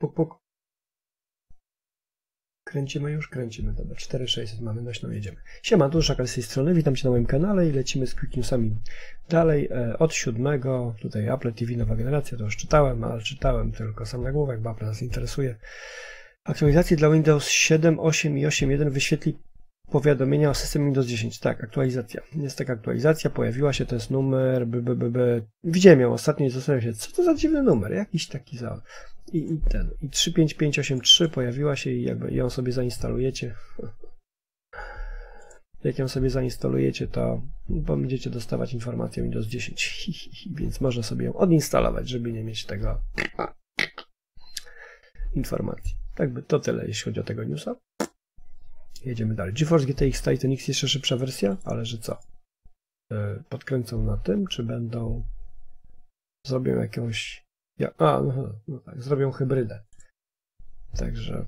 Puk, puk. Kręcimy już, kręcimy. Dobra, 4600 mamy, nośną jedziemy. Siema, tu Szakal z tej strony, witam Cię na moim kanale i lecimy z Quick Newsami dalej. E, od siódmego, tutaj Apple TV nowa generacja, to już czytałem, ale czytałem tylko sam nagłówek, bo Apple nas interesuje. Aktualizacje dla Windows 7, 8 i 8.1 wyświetli powiadomienia o systemie Windows 10. Tak, aktualizacja. Jest taka aktualizacja, pojawiła się, to jest numer, b, b, b, b. Widziałem ją ostatnio i zastanawiam się, co to za dziwny numer, jakiś taki za... I, i ten, i 35583 pojawiła się i jakby ją sobie zainstalujecie. Jak ją sobie zainstalujecie, to będziecie dostawać informację Windows 10, więc można sobie ją odinstalować, żeby nie mieć tego informacji. Tak by to tyle, jeśli chodzi o tego newsa. Jedziemy dalej. GeForce GTX Titan X jeszcze szybsza wersja, ale że co? E, podkręcą na tym, czy będą zrobią jakąś ja, a, no, no tak, zrobią hybrydę. Także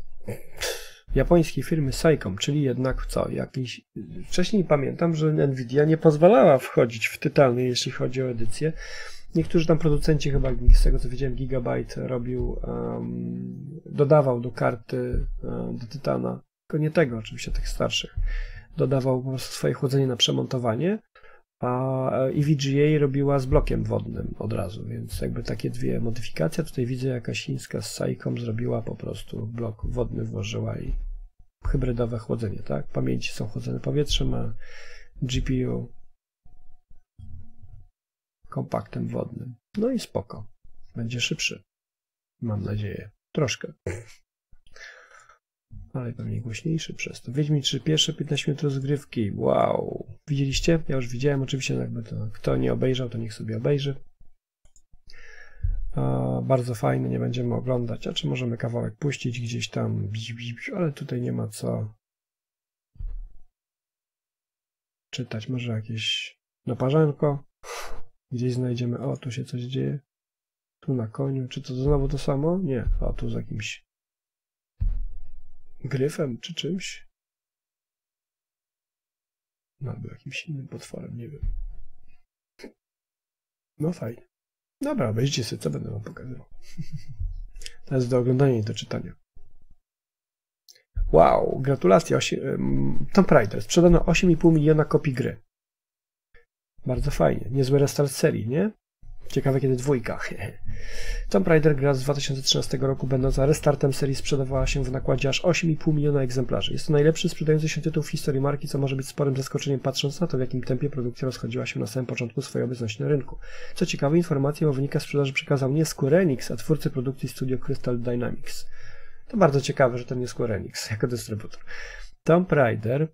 japońskie firmy Saicom, czyli jednak co, jakiś... Wcześniej pamiętam, że Nvidia nie pozwalała wchodzić w tytany, jeśli chodzi o edycję. Niektórzy tam producenci, chyba z tego co widziałem, Gigabyte robił, um, dodawał do karty, um, do Tytana, tylko nie tego oczywiście, tych starszych, dodawał po prostu swoje chłodzenie na przemontowanie, a EVGA robiła z blokiem wodnym od razu, więc jakby takie dwie modyfikacje. Tutaj widzę jakaś chińska z Saicom zrobiła po prostu blok wodny włożyła i hybrydowe chłodzenie, tak? Pamięci są chłodzone powietrzem, a GPU kompaktem wodnym. No i spoko. Będzie szybszy. Mam nadzieję. Troszkę. Ale pewnie głośniejszy przez to. Wiedźmin 3, pierwsze 15 minut rozgrywki. Wow. Widzieliście? Ja już widziałem, oczywiście jakby to, kto nie obejrzał, to niech sobie obejrzy. bardzo fajny, nie będziemy oglądać. A czy możemy kawałek puścić gdzieś tam, ale tutaj nie ma co czytać. Może jakieś naparzanko. Gdzieś znajdziemy, o, tu się coś dzieje. Tu na koniu. Czy to znowu to samo? Nie. O, tu z jakimś gryfem czy czymś. No, albo jakimś innym potworem, nie wiem. No fajnie. Dobra, obejrzyjcie sobie, co będę wam pokazywał. To jest do oglądania i do czytania. Wow, gratulacje. Tomb Raider. Sprzedano 8,5 miliona kopii gry. Bardzo fajnie. Niezły restart serii, nie? Ciekawe kiedy dwójka. Tomb Raider gra z 2013 roku, będąca restartem serii, sprzedawała się w nakładzie aż 8,5 miliona egzemplarzy. Jest to najlepszy sprzedający się tytuł w historii marki, co może być sporym zaskoczeniem patrząc na to, w jakim tempie produkcja rozchodziła się na samym początku swojej obecności na rynku. Co ciekawe, informacje o wynikach sprzedaży przekazał nie Square Enix, a twórcy produkcji studio Crystal Dynamics. To bardzo ciekawe, że to nie Square Enix jako dystrybutor. Tomb Raider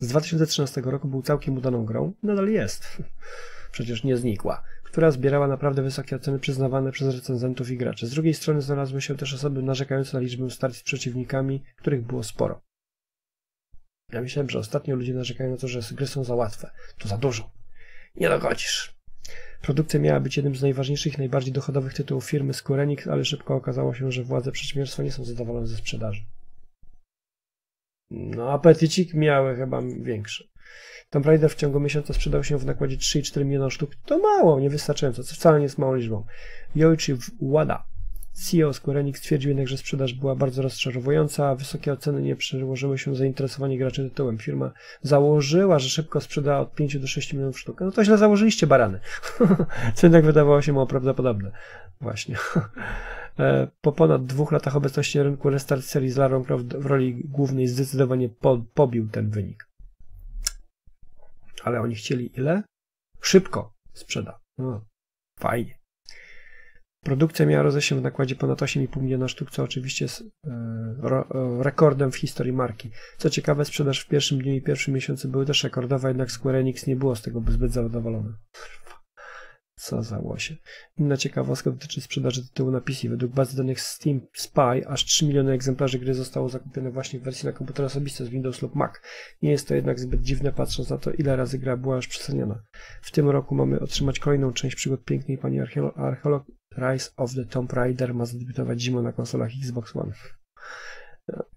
z 2013 roku był całkiem udaną grą, nadal jest. Przecież nie znikła która zbierała naprawdę wysokie oceny przyznawane przez recenzentów i graczy. Z drugiej strony znalazły się też osoby narzekające na liczbę starć z przeciwnikami, których było sporo. Ja myślałem, że ostatnio ludzie narzekają na to, że gry są za łatwe. To za dużo. Nie dogodzisz. Produkcja miała być jednym z najważniejszych najbardziej dochodowych tytułów firmy Square Enix, ale szybko okazało się, że władze przedsiębiorstwa nie są zadowolone ze sprzedaży. No, apetycik miały chyba większy. Tomb Raider w ciągu miesiąca sprzedał się w nakładzie 3,4 miliona sztuk. To mało, niewystarczająco, co wcale nie jest małą liczbą. Yoichi Wada, CEO Square Enix stwierdził jednak, że sprzedaż była bardzo rozczarowująca, a wysokie oceny nie przełożyły się zainteresowanie graczy tytułem. Firma założyła, że szybko sprzeda od 5 do 6 milionów sztuk. No to źle założyliście, barany. Co jednak wydawało się mało prawdopodobne. Właśnie. E, po ponad dwóch latach obecności na rynku restart serii z Lara Croft w roli głównej zdecydowanie po, pobił ten wynik ale oni chcieli ile? Szybko sprzeda. No, fajnie. Produkcja miała rozejść w nakładzie ponad 8,5 miliona sztuk, co oczywiście jest e, rekordem w historii marki. Co ciekawe, sprzedaż w pierwszym dniu i pierwszym miesiącu były też rekordowe, jednak Square Enix nie było z tego zbyt zadowolone. Co za łosie. Inna ciekawostka dotyczy sprzedaży tytułu na PC. Według bazy danych Steam Spy aż 3 miliony egzemplarzy gry zostało zakupione właśnie w wersji na komputer osobisty z Windows lub Mac. Nie jest to jednak zbyt dziwne patrząc na to, ile razy gra była już przeceniona. W tym roku mamy otrzymać kolejną część przygód pięknej pani archeolog Rise of the Tomb Raider ma zadebiutować zimą na konsolach Xbox One.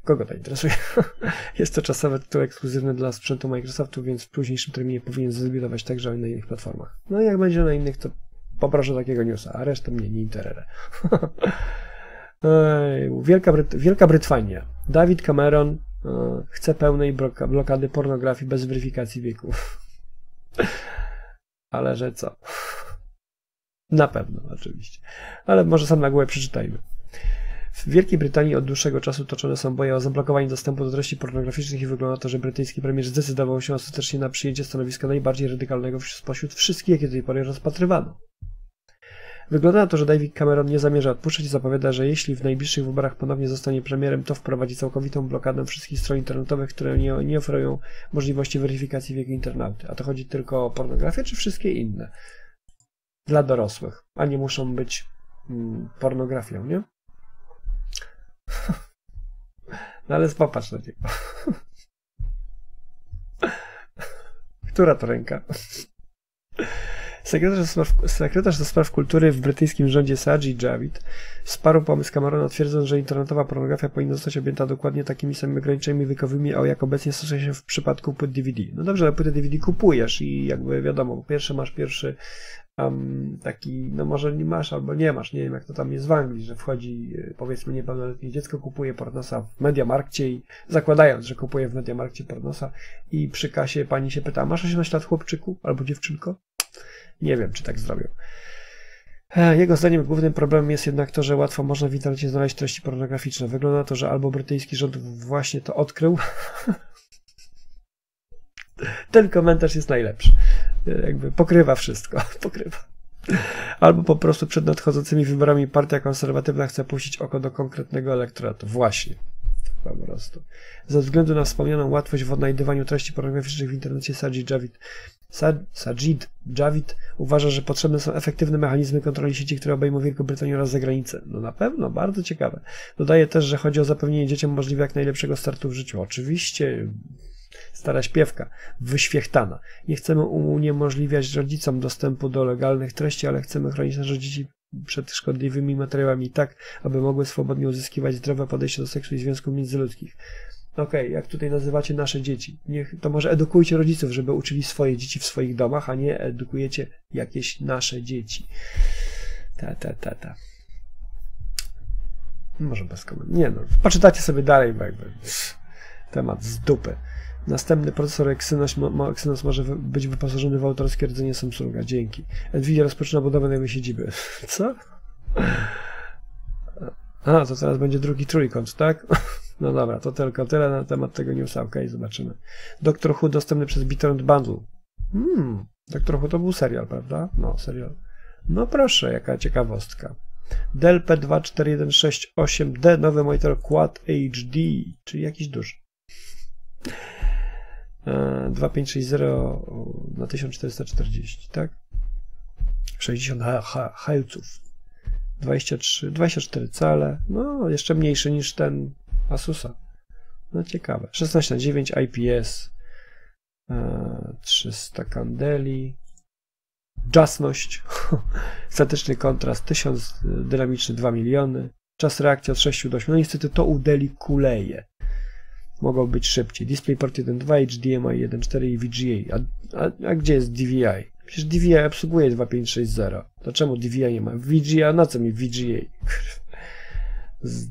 Kogo to interesuje? Jest to czasowy tytuł ekskluzywny dla sprzętu Microsoftu, więc w późniejszym terminie powinien zadebiutować także na innych platformach. No i jak będzie na innych, to poproszę takiego newsa, a resztę mnie nie interesuje. Wielka, Bryt Wielka Brytania. David Cameron e, chce pełnej blokady pornografii bez weryfikacji wieków. Ale że co? Na pewno, oczywiście. Ale może sam na głowę przeczytajmy. W Wielkiej Brytanii od dłuższego czasu toczone są boje o zablokowanie dostępu do treści pornograficznych i wygląda to, że brytyjski premier zdecydował się ostatecznie na przyjęcie stanowiska najbardziej radykalnego spośród wszystkich, jakie do tej pory rozpatrywano. Wygląda na to, że David Cameron nie zamierza odpuszczać i zapowiada, że jeśli w najbliższych wyborach ponownie zostanie premierem, to wprowadzi całkowitą blokadę wszystkich stron internetowych, które nie, nie oferują możliwości weryfikacji wieku internauty. A to chodzi tylko o pornografię, czy wszystkie inne? Dla dorosłych, a nie muszą być mm, pornografią, nie? No ale popatrz na niego. Która to ręka? Sekretarz do, spraw, sekretarz do spraw kultury w brytyjskim rządzie Sajid Javid wsparł pomysł Camerona, twierdząc, że internetowa pornografia powinna zostać objęta dokładnie takimi samymi ograniczeniami wiekowymi, a jak obecnie stosuje się w przypadku płyt DVD. No dobrze, ale płytę DVD kupujesz i jakby wiadomo, po pierwsze masz pierwszy um, taki, no może nie masz albo nie masz, nie wiem jak to tam jest w Anglii, że wchodzi y, powiedzmy niepełnoletnie dziecko, kupuje pornosa w Mediamarkcie i zakładając, że kupuje w Mediamarkcie pornosa i przy kasie pani się pyta, masz 18 lat chłopczyku albo dziewczynko? Nie wiem, czy tak zrobią. E, jego zdaniem głównym problemem jest jednak to, że łatwo można w internecie znaleźć treści pornograficzne. Wygląda to, że albo brytyjski rząd właśnie to odkrył. Ten komentarz jest najlepszy. Jakby pokrywa wszystko. Pokrywa. Albo po prostu przed nadchodzącymi wyborami partia konserwatywna chce puścić oko do konkretnego elektoratu. Właśnie po prostu. Ze względu na wspomnianą łatwość w odnajdywaniu treści pornograficznych w internecie Sajid Javid, Sajid Javid uważa, że potrzebne są efektywne mechanizmy kontroli sieci, które obejmą Wielką Brytanię oraz zagranicę. No na pewno, bardzo ciekawe. Dodaje też, że chodzi o zapewnienie dzieciom możliwie jak najlepszego startu w życiu. Oczywiście stara śpiewka, wyświechtana. Nie chcemy uniemożliwiać rodzicom dostępu do legalnych treści, ale chcemy chronić nasze dzieci przed szkodliwymi materiałami tak, aby mogły swobodnie uzyskiwać zdrowe podejście do seksu i związków międzyludzkich. Okej, okay, jak tutaj nazywacie nasze dzieci, niech, to może edukujcie rodziców, żeby uczyli swoje dzieci w swoich domach, a nie edukujecie jakieś nasze dzieci. Ta, ta, ta, ta. Może bez komentarzy. Nie no, poczytacie sobie dalej, bo jakby temat z dupy. Następny procesor Exynos, mo, Exynos może być wyposażony w autorskie rdzenie Samsunga. Dzięki. Nvidia rozpoczyna budowę nowej siedziby. Co? A, to teraz będzie drugi trójkąt, tak? No dobra, to tylko tyle na temat tego newsa. Okay, zobaczymy. Doktor Who dostępny przez BitTorrent Bundle. Hmm, Doktor Who to był serial, prawda? No, serial. No proszę, jaka ciekawostka. Dell P24168D, nowy monitor Quad HD, czyli jakiś duży. 2560 na 1440, tak? 60 Hz. 23, 24 cale, no jeszcze mniejszy niż ten Asusa. No ciekawe. 16 na 9 IPS, 300 kandeli, jasność, statyczny kontrast 1000, dynamiczny 2 miliony, czas reakcji od 6 do 8. No niestety to u Deli kuleje mogą być szybciej. DisplayPort 1.2, HDMI 1.4 i VGA. A, a, a, gdzie jest DVI? Przecież DVI obsługuje 2560. To czemu DVI nie ma? VGA, na co mi VGA? Z,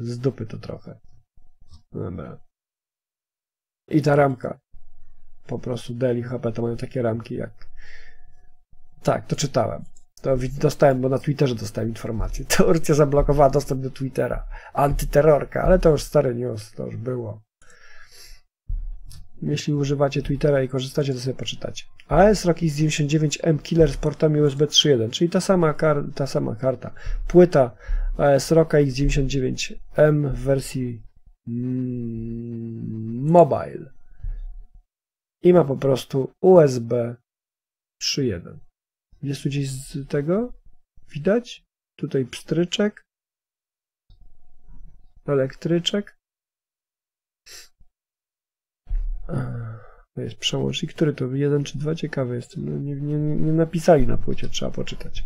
z dupy to trochę. Dobra. I ta ramka. Po prostu Dell i HP to mają takie ramki jak... Tak, to czytałem. To dostałem, bo na Twitterze dostałem informację. Turcja zablokowała dostęp do Twittera. Antyterrorka, ale to już stary news, to już było. Jeśli używacie Twittera i korzystacie, to sobie poczytacie. AS ROG X99M Killer z portami USB 3.1, czyli ta sama, kar ta sama karta. Płyta AS ROG X99M w wersji mm, mobile. I ma po prostu USB 3.1. Jest tu gdzieś z tego? Widać? Tutaj pstryczek. Elektryczek. To jest przełącznik. Który to? Jeden czy dwa? Ciekawy jestem. No, nie, nie, nie napisali na płycie, trzeba poczytać.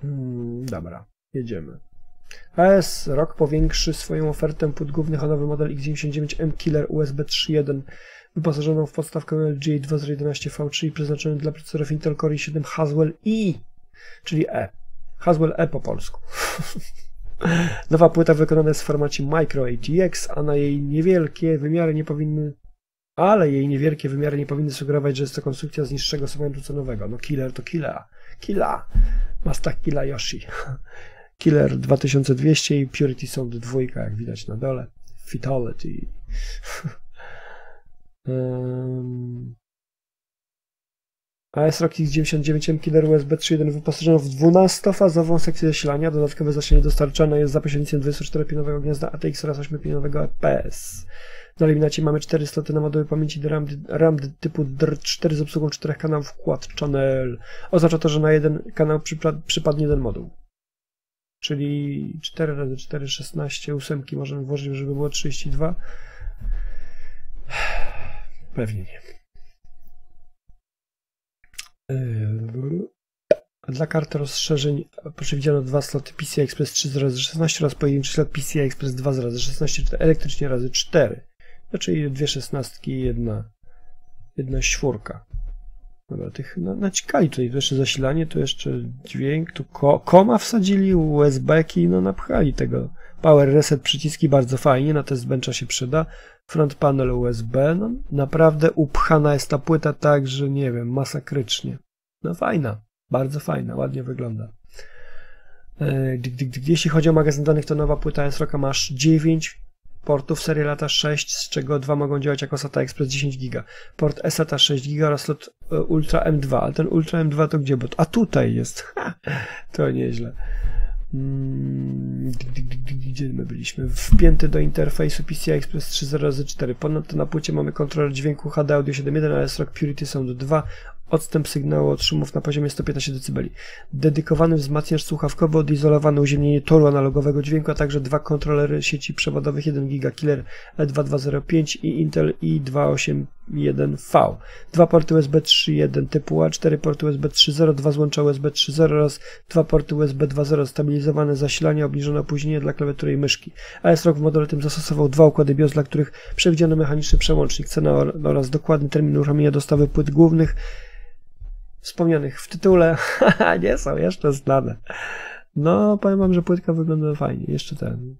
Hmm, dobra, jedziemy. AS ROG powiększy swoją ofertę płyt głównych o nowy model X99M Killer USB 3.1 wyposażoną w podstawkę LGA 2.11 V3 przeznaczony dla procesorów Intel Core i7 Haswell i, czyli E. Haswell E po polsku. Nowa płyta wykonana jest w formacie Micro ATX, a na jej niewielkie wymiary nie powinny ale jej niewielkie wymiary nie powinny sugerować, że jest to konstrukcja z niższego segmentu cenowego. No killer to killer. Killa. Masta Killa Yoshi. Killer 2200 i Purity Sound 2, jak widać na dole. Fidelity. um, AS ROG X99M Killer USB 3.1 wyposażono w 12-fazową sekcję zasilania. Dodatkowe zasilanie dostarczane jest za pośrednictwem 24-pinowego gniazda ATX oraz 8-pinowego EPS. Na eliminacie mamy 4 sloty na moduły pamięci RAM, RAM typu DR4 z obsługą 4 kanałów Quad Channel. Oznacza to, że na jeden kanał przypadnie jeden moduł. Czyli 4 razy 4, 16, ósemki możemy włożyć, żeby było 32. Pewnie nie. Yy, dla kart rozszerzeń przewidziano dwa sloty PCI Express 3 razy 16 oraz pojedynczy slot PCI Express 2 razy 16 elektrycznie razy 4. Czyli dwie szesnastki i jedna, jedna czwórka. Dobra, tych no, naciskali tutaj tu jeszcze zasilanie, tu jeszcze dźwięk, tu ko koma wsadzili, USB-ki, no napchali tego. Power reset przyciski bardzo fajnie, na test bencha się przyda. Front panel USB, no naprawdę upchana jest ta płyta tak, że nie wiem, masakrycznie. No fajna, bardzo fajna, ładnie wygląda. E, jeśli chodzi o magazyn danych, to nowa płyta S-Rocka masz 9 portów serii lata 6, z czego dwa mogą działać jako SATA Express 10 GB. Port SATA 6 GB oraz slot e, Ultra M2, ale ten Ultra M2 to gdzie? Bo a tutaj jest. Ha, to nieźle. Mm, gdzie my byliśmy? Wpięty do interfejsu PCI Express 3.0.4. Ponadto na płycie mamy kontroler dźwięku HD Audio 7.1, ale Rock Purity Sound 2 odstęp sygnału od szumów na poziomie 115 dB. Dedykowany wzmacniacz słuchawkowy, odizolowany uziemnienie toru analogowego dźwięku, a także dwa kontrolery sieci przewodowych 1 GB Killer E2205 i Intel i281V. Dwa porty USB 3.1 typu A, cztery porty USB 3.0, dwa złącza USB 3.0 oraz dwa porty USB 2.0 stabilizowane zasilanie, obniżone opóźnienie dla klawiatury i myszki. AS-ROG w modelu tym zastosował dwa układy BIOS, dla których przewidziano mechaniczny przełącznik, cena oraz dokładny termin uruchomienia dostawy płyt głównych wspomnianych w tytule nie są jeszcze znane. No, powiem wam, że płytka wygląda fajnie. Jeszcze ten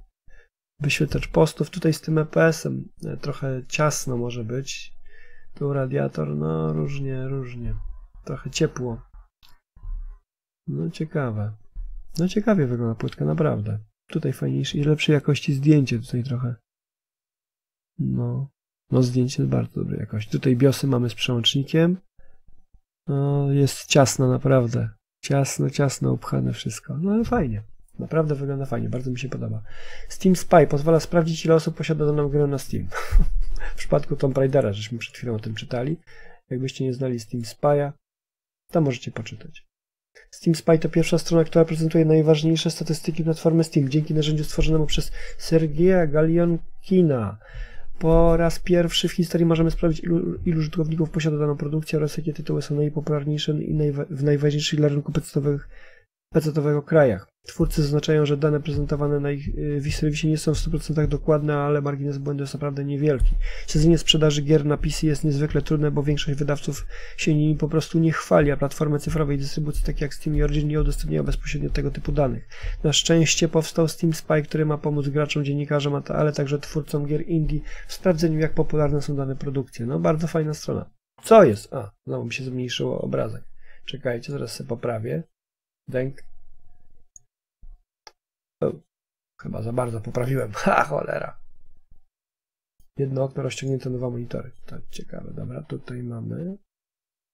wyświetlacz postów tutaj z tym EPS-em e, trochę ciasno może być. Tu radiator, no różnie, różnie. Trochę ciepło. No ciekawe. No ciekawie wygląda płytka, naprawdę. Tutaj fajniejsze i lepszej jakości zdjęcie tutaj trochę. No. No zdjęcie bardzo dobrej jakości. Tutaj biosy mamy z przełącznikiem. No, jest ciasno, naprawdę. Ciasno, ciasno upchane wszystko. No fajnie. Naprawdę wygląda fajnie, bardzo mi się podoba. Steam Spy pozwala sprawdzić, ile osób posiada daną grę na Steam. w przypadku Tomb Raidera, żeśmy przed chwilą o tym czytali. Jakbyście nie znali Steam Spy'a, to możecie poczytać. Steam Spy to pierwsza strona, która prezentuje najważniejsze statystyki platformy Steam dzięki narzędziu stworzonemu przez Sergieja Galionkina. Po raz pierwszy w historii możemy sprawdzić, ilu, ilu użytkowników posiada daną produkcję oraz jakie tytuły są najpopularniejsze i najwa w najważniejszych dla rynku pecetowych PC-owego krajach. Twórcy zaznaczają, że dane prezentowane na ich y, serwisie nie są w 100% dokładne, ale margines błędu jest naprawdę niewielki. Śledzenie sprzedaży gier na PC jest niezwykle trudne, bo większość wydawców się nimi po prostu nie chwali, a platformy cyfrowej dystrybucji takie jak Steam i Origin nie udostępniają bezpośrednio tego typu danych. Na szczęście powstał Steam Spy, który ma pomóc graczom, dziennikarzom, ale także twórcom gier indie w sprawdzeniu jak popularne są dane produkcje. No bardzo fajna strona. Co jest? A, znowu mi się zmniejszyło obrazek. Czekajcie, zaraz sobie poprawię. Dęk. O, chyba za bardzo poprawiłem. Ha, cholera. Jedno okno rozciągnięte dwa monitory. To ciekawe. Dobra, tutaj mamy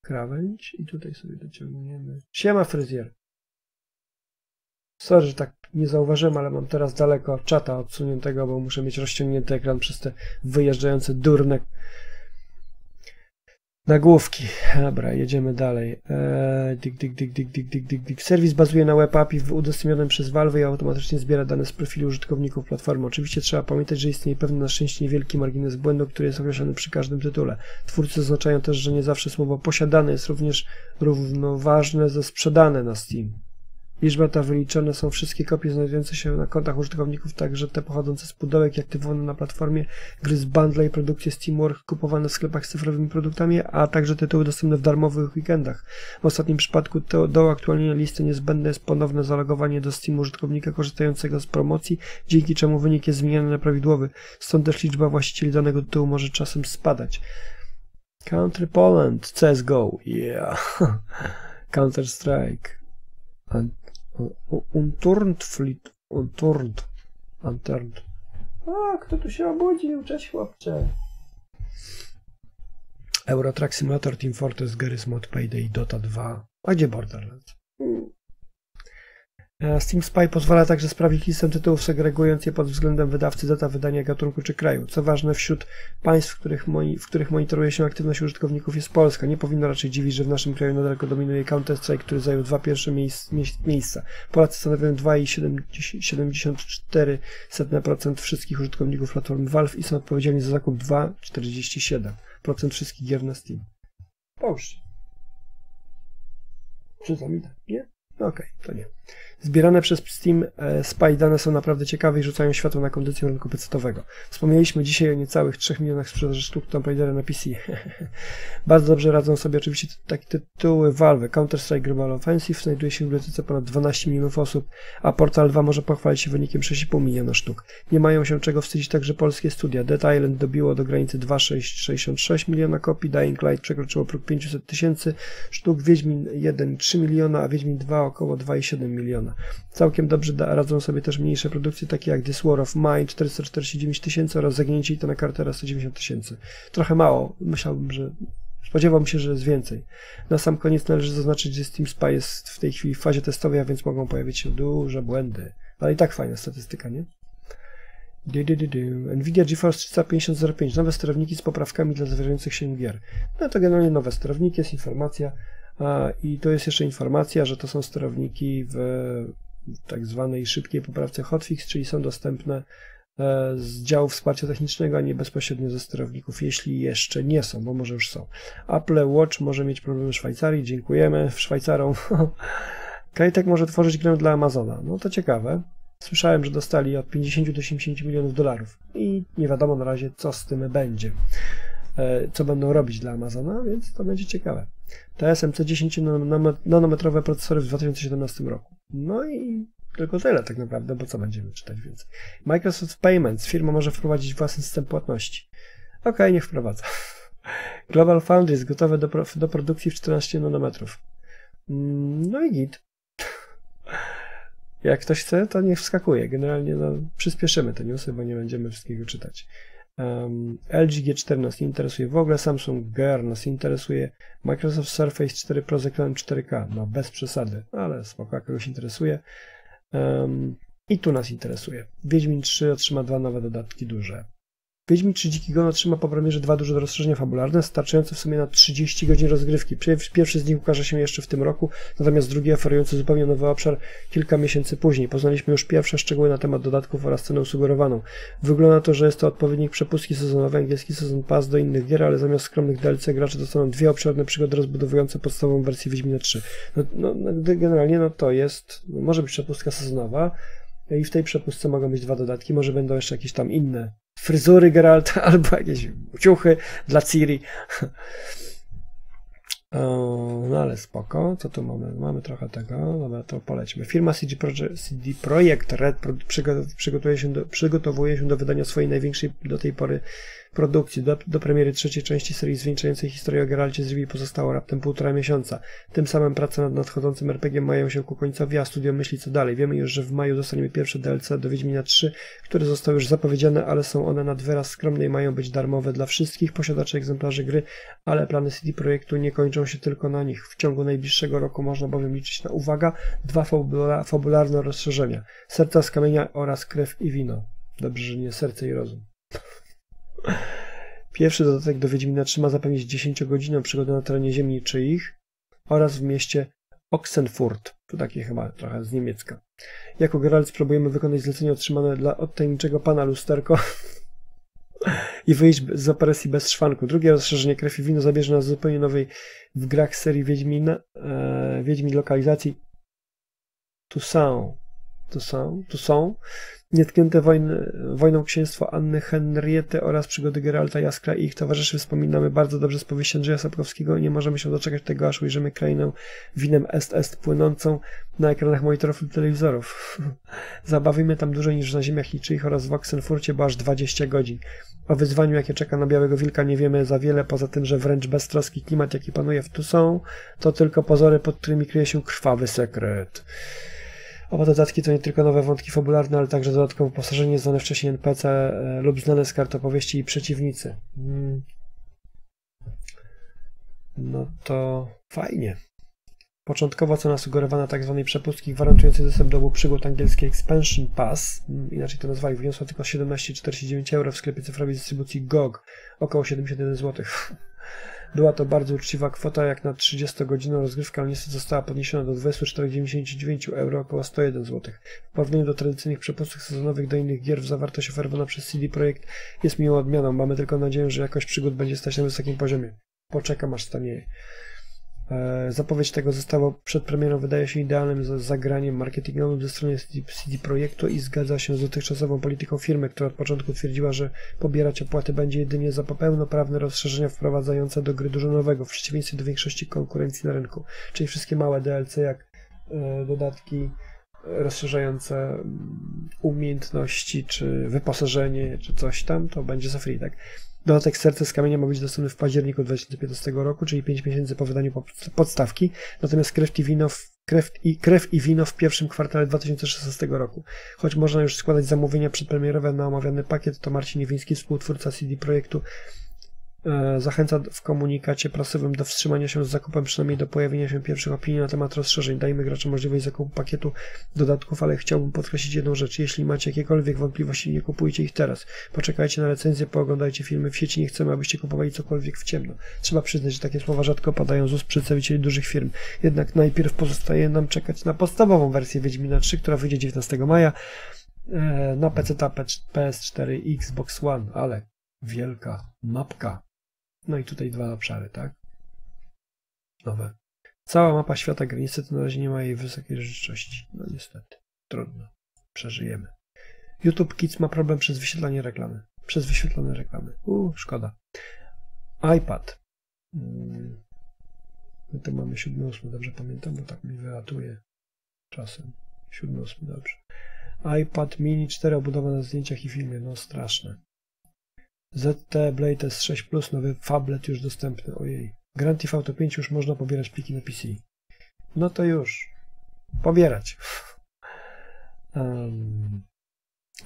krawędź i tutaj sobie dociągniemy. Siema fryzjer. Sorry, że tak nie zauważyłem, ale mam teraz daleko czata odsuniętego, bo muszę mieć rozciągnięty ekran przez te wyjeżdżające durne Nagłówki. Dobra, jedziemy dalej. E, dig, dig, dig, dig, dig, dig, dig, dig. Serwis bazuje na web API udostępnionym przez Valve i automatycznie zbiera dane z profili użytkowników platformy. Oczywiście trzeba pamiętać, że istnieje pewien na szczęście niewielki margines błędu, który jest określony przy każdym tytule. Twórcy zaznaczają też, że nie zawsze słowo posiadane jest również równoważne ze sprzedane na Steam. Liczba ta wyliczone są wszystkie kopie znajdujące się na kontach użytkowników, także te pochodzące z pudełek i aktywowane na platformie, gry z bundle i produkcje Steamwork kupowane w sklepach z cyfrowymi produktami, a także tytuły dostępne w darmowych weekendach. W ostatnim przypadku to, do aktualnienia listy niezbędne jest ponowne zalogowanie do Steam użytkownika korzystającego z promocji, dzięki czemu wynik jest zmieniany na prawidłowy. Stąd też liczba właścicieli danego tytułu może czasem spadać. Country Poland, CSGO, yeah. Counter Strike. Unturned Fleet. Unturned. Unturned. A, kto tu się obudził? Cześć chłopcze. Eurotrack Simulator, Team Fortress, Garry's Mod, Payday, Dota 2. A gdzie Borderlands? Hmm. E, Steam Spy pozwala także sprawdzić listę tytułów, segregując je pod względem wydawcy, data wydania, gatunku czy kraju. Co ważne, wśród państw, w których, w których monitoruje się aktywność użytkowników jest Polska. Nie powinno raczej dziwić, że w naszym kraju nadal dominuje Counter-Strike, który zajął dwa pierwsze miejsc, miejsca. Polacy stanowią 2,74% wszystkich użytkowników platformy Valve i są odpowiedzialni za zakup 2,47% wszystkich gier na Steam. Połóżcie. Czy to tak, nie? No okej, okay, to nie. Zbierane przez Steam e, Spy dane są naprawdę ciekawe i rzucają światło na kondycję rynku pecetowego. Wspomnieliśmy dzisiaj o niecałych 3 milionach sprzedaży sztuk Tomb Raidera na PC. Bardzo dobrze radzą sobie oczywiście takie tytuły Valve. Counter-Strike Global Offensive znajduje się w bibliotece ponad 12 milionów osób, a Portal 2 może pochwalić się wynikiem 6,5 miliona sztuk. Nie mają się czego wstydzić także polskie studia. Dead Island dobiło do granicy 2,66 miliona kopii, Dying Light przekroczyło próg 500 tysięcy sztuk, Wiedźmin 1,3 miliona, a Wiedźmin 2 około 2,7 miliona. Całkiem dobrze radzą sobie też mniejsze produkcje, takie jak This War of Mine 449 tysięcy oraz Zaginięcie na kartera 190 tysięcy. Trochę mało, myślałbym, że Spodziewam się, że jest więcej. Na sam koniec należy zaznaczyć, że Steam Spy jest w tej chwili w fazie testowej, a więc mogą pojawić się duże błędy. Ale i tak fajna statystyka, nie? Du, du, du, Nvidia GeForce 350 nowe sterowniki z poprawkami dla zawierających się gier. No to generalnie nowe sterowniki, jest informacja. I to jest jeszcze informacja, że to są sterowniki w tak zwanej szybkiej poprawce hotfix, czyli są dostępne e, z działu wsparcia technicznego, a nie bezpośrednio ze sterowników, jeśli jeszcze nie są, bo może już są. Apple Watch może mieć problemy w Szwajcarii, dziękujemy Szwajcarom. Krajtek może tworzyć grę dla Amazona. No to ciekawe. Słyszałem, że dostali od 50 do 80 milionów dolarów i nie wiadomo na razie, co z tym będzie. E, co będą robić dla Amazona, więc to będzie ciekawe. TSMC 10 nanometrowe procesory w 2017 roku. No i tylko tyle tak naprawdę, bo co będziemy czytać więcej. Microsoft Payments. Firma może wprowadzić własny system płatności. Okej, okay, niech wprowadza. Global Foundries gotowe do, do produkcji w 14 nanometrów. Mm, no i git. Jak ktoś chce, to niech wskakuje. Generalnie no, przyspieszymy te newsy, bo nie będziemy wszystkiego czytać. LG G4 nas nie interesuje w ogóle, Samsung Gear nas interesuje, Microsoft Surface 4 Pro z ekranem 4K, no bez przesady, ale spoko, kogoś interesuje. Um, I tu nas interesuje. Wiedźmin 3 otrzyma dwa nowe dodatki duże. Wiedźmin 3 Dziki Gon otrzyma po premierze dwa duże rozszerzenia fabularne, starczające w sumie na 30 godzin rozgrywki. Pierwszy z nich ukaże się jeszcze w tym roku, natomiast drugi oferujący zupełnie nowy obszar kilka miesięcy później. Poznaliśmy już pierwsze szczegóły na temat dodatków oraz cenę sugerowaną. Wygląda to, że jest to odpowiednik przepustki sezonowej, angielski sezon pass do innych gier, ale zamiast skromnych DLC gracze dostaną dwie obszerne przygody rozbudowujące podstawową wersję Wiedźmina 3. No, no, no, generalnie no to jest, może być przepustka sezonowa, i w tej przepustce mogą być dwa dodatki, może będą jeszcze jakieś tam inne fryzury Geralta albo jakieś ciuchy dla Ciri. No ale spoko, co tu mamy? Mamy trochę tego, dobra, to polećmy. Firma CD, Projekt, CD Projekt Red przygotowuje się, do, przygotowuje się do wydania swojej największej do tej pory produkcji. Do, do premiery trzeciej części serii zwieńczającej historię o Geralcie z Rivii pozostało raptem półtora miesiąca. Tym samym prace nad nadchodzącym RPG mają się ku końcowi, a studio myśli co dalej. Wiemy już, że w maju dostaniemy pierwsze DLC do Wiedźmina 3, które zostały już zapowiedziane, ale są one nad wyraz skromne i mają być darmowe dla wszystkich posiadaczy egzemplarzy gry, ale plany CD Projektu nie kończą się tylko na nich. W ciągu najbliższego roku można bowiem liczyć na, uwaga, dwa fabula fabularne rozszerzenia. Serca z kamienia oraz krew i wino. Dobrze, że nie serce i rozum. Pierwszy dodatek do Wiedźmina 3 ma zapewnić 10-godzinną przygodę na terenie ziemi czyich oraz w mieście Oxenfurt. To takie chyba trochę z niemiecka. Jako Geralt spróbujemy wykonać zlecenie otrzymane dla od tajemniczego pana lusterko i wyjść z opresji bez szwanku. Drugie rozszerzenie Krew i Wino zabierze nas zupełnie nowej w grach serii Wiedźmina, e, Wiedźmin lokalizacji są, tu są. Nietknięte wojny, wojną księstwo Anny Henriety oraz przygody Geralta Jaskra i ich towarzyszy wspominamy bardzo dobrze z powieści Andrzeja Sapkowskiego i nie możemy się doczekać tego, aż ujrzymy krainę winem est-est płynącą na ekranach monitorów lub telewizorów. Zabawimy tam dłużej niż na ziemiach niczyich oraz w Oxenfurcie, bo aż 20 godzin. O wyzwaniu, jakie czeka na Białego Wilka nie wiemy za wiele, poza tym, że wręcz beztroski klimat, jaki panuje w Toussaint, to tylko pozory, pod którymi kryje się krwawy sekret. Oba dodatki to nie tylko nowe wątki fabularne, ale także dodatkowe poszerzenie znane wcześniej NPC e, lub znane z kart opowieści i przeciwnicy. Mm. No to fajnie. Początkowo cena sugerowana tzw. Tak przepustki gwarantującej dostęp do obu przygód angielskiej Expansion Pass, mm, inaczej to nazwali, wyniosła tylko 17,49 euro w sklepie cyfrowej dystrybucji GOG, około 71 zł. Była to bardzo uczciwa kwota jak na 30-godzinną rozgrywkę, niestety została podniesiona do 24,99 euro, około 101 zł. W porównaniu do tradycyjnych przepustek sezonowych do innych gier, zawartość oferowana przez CD Projekt jest miłą odmianą. Mamy tylko nadzieję, że jakość przygód będzie stać na wysokim poziomie. Poczekam aż stanieje. E, zapowiedź tego została przed premierą wydaje się idealnym zagraniem marketingowym ze strony CD Projektu i zgadza się z dotychczasową polityką firmy, która od początku twierdziła, że pobierać opłaty będzie jedynie za pełnoprawne rozszerzenia wprowadzające do gry dużo nowego, w przeciwieństwie do większości konkurencji na rynku, czyli wszystkie małe DLC jak e, dodatki rozszerzające mm, umiejętności, czy wyposażenie, czy coś tam, to będzie za free, tak? Dodatek Serce z Kamienia ma być dostępny w październiku 2015 roku, czyli 5 miesięcy po wydaniu podstawki, natomiast krew i wino w, krew i, krew i wino w pierwszym kwartale 2016 roku. Choć można już składać zamówienia przedpremierowe na omawiany pakiet, to Marcin Niewiński, współtwórca CD Projektu, zachęca w komunikacie prasowym do wstrzymania się z zakupem przynajmniej do pojawienia się pierwszych opinii na temat rozszerzeń. Dajmy graczom możliwość zakupu pakietu dodatków, ale chciałbym podkreślić jedną rzecz. Jeśli macie jakiekolwiek wątpliwości, nie kupujcie ich teraz. Poczekajcie na recenzję, pooglądajcie filmy w sieci. Nie chcemy, abyście kupowali cokolwiek w ciemno. Trzeba przyznać, że takie słowa rzadko padają z ust przedstawicieli dużych firm. Jednak najpierw pozostaje nam czekać na podstawową wersję Wiedźmina 3, która wyjdzie 19 maja e, na PC, PS4 i Xbox One, ale wielka mapka no i tutaj dwa obszary, tak? Nowe. Cała mapa świata gry niestety na razie nie ma jej wysokiej rzeczywistości. No niestety. Trudno. Przeżyjemy. YouTube Kids ma problem przez wyświetlanie reklamy. Przez wyświetlone reklamy. Uuu, szkoda. iPad. Hmm. My to mamy 7-8, dobrze pamiętam, bo tak mi wylatuje czasem. 7-8, dobrze. iPad mini 4 obudowa na zdjęciach i filmie. No straszne. ZT Blade S6 Plus, nowy phablet już dostępny, ojej. Grand Theft Auto 5 już można pobierać pliki na PC. No to już. Pobierać. Um,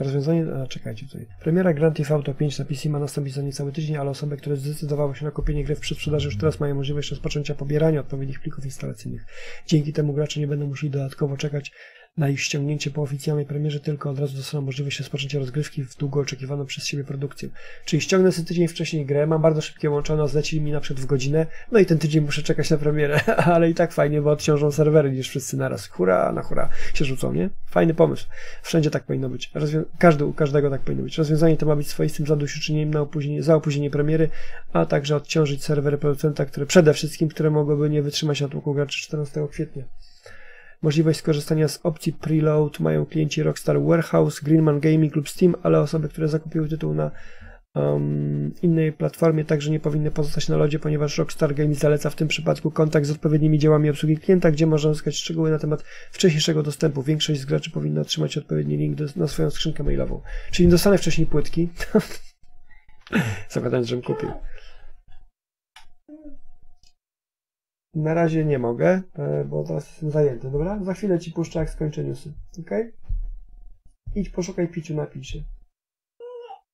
rozwiązanie, a czekajcie tutaj. Premiera Grand Theft Auto 5 na PC ma nastąpić za niecały tydzień, ale osoby, które zdecydowały się na kupienie gry w przedsprzedaży już teraz mają możliwość rozpoczęcia pobierania odpowiednich plików instalacyjnych. Dzięki temu gracze nie będą musieli dodatkowo czekać na ich ściągnięcie po oficjalnej premierze, tylko od razu dostaną możliwość rozpoczęcia rozgrywki w długo oczekiwaną przez siebie produkcję. Czyli ściągnę sobie tydzień wcześniej grę, mam bardzo szybkie łączone, zlecili mi na przykład w godzinę, no i ten tydzień muszę czekać na premierę, ale i tak fajnie, bo odciążą serwery niż wszyscy naraz. Hura na hura się rzucą, nie? Fajny pomysł. Wszędzie tak powinno być. Rozwią Każdy, u każdego tak powinno być. Rozwiązanie to ma być swoistym zadośćuczynieniem na opóźnienie, za opóźnienie premiery, a także odciążyć serwery producenta, które przede wszystkim, które mogłyby nie wytrzymać natłoku graczy 14 kwietnia. Możliwość skorzystania z opcji preload mają klienci Rockstar Warehouse, Greenman Gaming lub Steam, ale osoby, które zakupiły tytuł na um, innej platformie także nie powinny pozostać na lodzie, ponieważ Rockstar Games zaleca w tym przypadku kontakt z odpowiednimi działami obsługi klienta, gdzie można uzyskać szczegóły na temat wcześniejszego dostępu. Większość z graczy powinna otrzymać odpowiedni link do, na swoją skrzynkę mailową. Czyli dostanę wcześniej płytki, zakładając, żebym kupił. Na razie nie mogę, e, bo teraz jestem zajęty, dobra? Za chwilę ci puszczę, jak skończę newsy, ok? Idź, poszukaj piciu, napij się.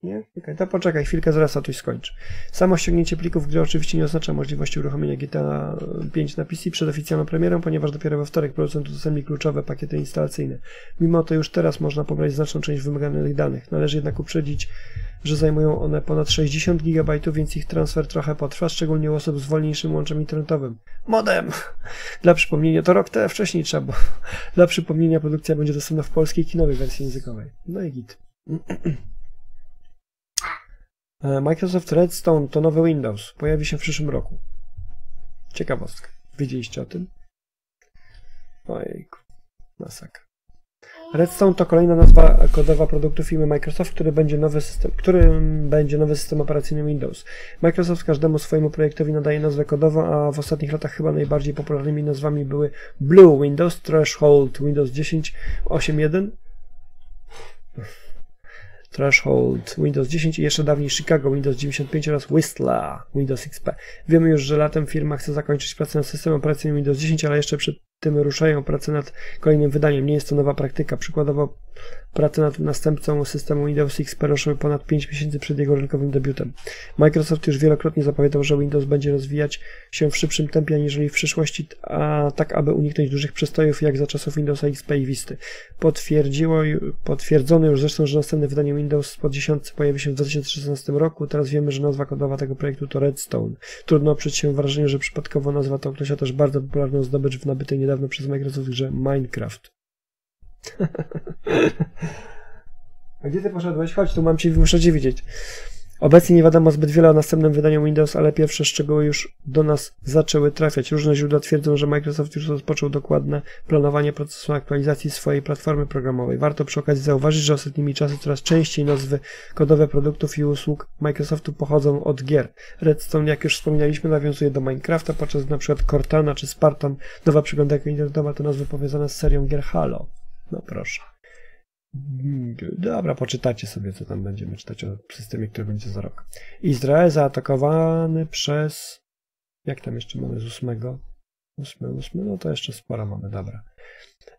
Nie? Okay, to poczekaj chwilkę, zaraz to coś skończy. Samo ściągnięcie plików gry oczywiście nie oznacza możliwości uruchomienia GTA 5 na PC przed oficjalną premierą, ponieważ dopiero we wtorek producent udostępni kluczowe pakiety instalacyjne. Mimo to już teraz można pobrać znaczną część wymaganych danych. Należy jednak uprzedzić, że zajmują one ponad 60 GB, więc ich transfer trochę potrwa, szczególnie u osób z wolniejszym łączem internetowym. Modem! Dla przypomnienia, to rok te wcześniej trzeba, bo dla przypomnienia produkcja będzie dostępna w polskiej kinowej wersji językowej. No i git. E, Microsoft Redstone to nowy Windows. Pojawi się w przyszłym roku. Ciekawostka. Wiedzieliście o tym? Ojejku. Masakra. Redstone to kolejna nazwa kodowa produktu firmy Microsoft, który będzie nowy system, którym będzie nowy system operacyjny Windows. Microsoft każdemu swojemu projektowi nadaje nazwę kodową, a w ostatnich latach chyba najbardziej popularnymi nazwami były Blue Windows, Threshold Windows 10, 8.1 Threshold Windows 10 i jeszcze dawniej Chicago Windows 95 oraz Whistler Windows XP. Wiemy już, że latem firma chce zakończyć pracę nad systemem operacyjnym Windows 10, ale jeszcze przed tym ruszają pracę nad kolejnym wydaniem. Nie jest to nowa praktyka. Przykładowo prace nad następcą systemu Windows XP ruszyły ponad 5 miesięcy przed jego rynkowym debiutem. Microsoft już wielokrotnie zapowiadał, że Windows będzie rozwijać się w szybszym tempie aniżeli w przyszłości, a tak aby uniknąć dużych przestojów jak za czasów Windowsa XP i Visty. Potwierdziło, potwierdzono już zresztą, że następne wydanie Windows pod 10 pojawi się w 2016 roku. Teraz wiemy, że nazwa kodowa tego projektu to Redstone. Trudno oprzeć się wrażeniu, że przypadkowo nazwa to określa też bardzo popularną zdobycz w nabytej niedawno przez Microsoft grze Minecraft. A gdzie ty poszedłeś? Chodź, tu mam cię, muszę cię widzieć. Obecnie nie wiadomo zbyt wiele o następnym wydaniu Windows, ale pierwsze szczegóły już do nas zaczęły trafiać. Różne źródła twierdzą, że Microsoft już rozpoczął dokładne planowanie procesu aktualizacji swojej platformy programowej. Warto przy okazji zauważyć, że ostatnimi czasy coraz częściej nazwy kodowe produktów i usług Microsoftu pochodzą od gier. Redstone, jak już wspomnieliśmy, nawiązuje do Minecrafta, podczas np. Cortana czy Spartan, nowa przeglądarka internetowa to nazwy powiązane z serią gier Halo. No proszę. Dobra, poczytacie sobie, co tam będziemy czytać o systemie, który będzie za rok. Izrael zaatakowany przez. Jak tam jeszcze mamy z ósmego? Ósmy, ósmy, no to jeszcze sporo mamy, dobra.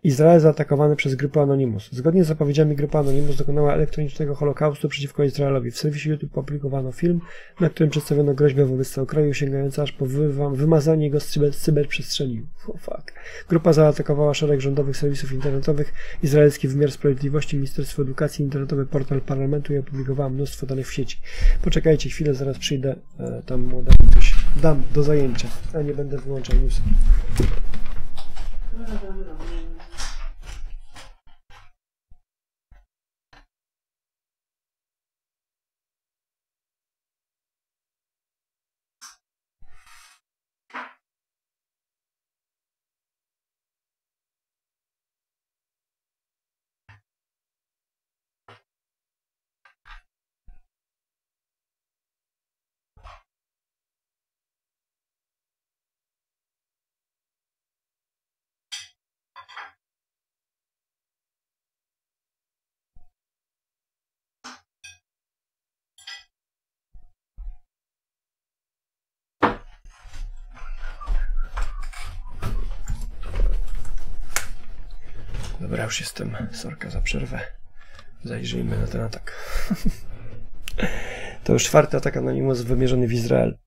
Izrael zaatakowany przez grupę Anonymous. Zgodnie z zapowiedziami grupa Anonymous dokonała elektronicznego holokaustu przeciwko Izraelowi. W serwisie YouTube opublikowano film, na którym przedstawiono groźbę wobec tego kraju, sięgającą aż po wymazanie jego z, cyber, cyberprzestrzeni. Oh, fuck. Grupa zaatakowała szereg rządowych serwisów internetowych, izraelski wymiar sprawiedliwości, Ministerstwo Edukacji, internetowy portal parlamentu i opublikowała mnóstwo danych w sieci. Poczekajcie chwilę, zaraz przyjdę, e, tam młodemu coś dam do zajęcia, a nie będę wyłączał newsów. Mm-hmm. Dobra, już jestem. Sorka za przerwę. Zajrzyjmy na ten atak. to już czwarty atak Anonymous wymierzony w Izrael.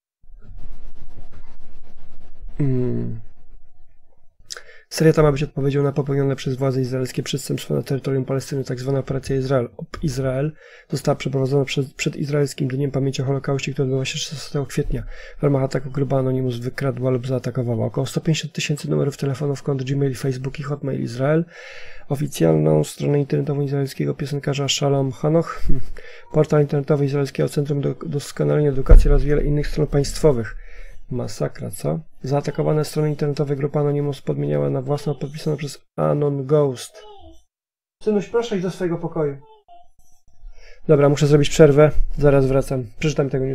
Hmm. Seria ta ma być odpowiedzią na popełnione przez władze izraelskie przestępstwo na terytorium Palestyny, tzw. tak operacja Izrael. Op Izrael została przeprowadzona przed, przed izraelskim Dniem Pamięci o Holokauście, który odbywał się 16 kwietnia. W ramach ataku grupa Anonymous wykradła lub zaatakowała około 150 tysięcy numerów telefonów, kont Gmail, Facebook i Hotmail Izrael, oficjalną stronę internetową izraelskiego piosenkarza Shalom Hanoch, portal internetowy Izraelskiego Centrum do Doskonalenia Edukacji oraz wiele innych stron państwowych. Masakra, co? Zaatakowane strony internetowe grupa Anonymous podmieniała na własną podpisaną przez Anon Ghost. Synuś, proszę iść do swojego pokoju. Dobra, muszę zrobić przerwę. Zaraz wracam. Przeczytam tego news.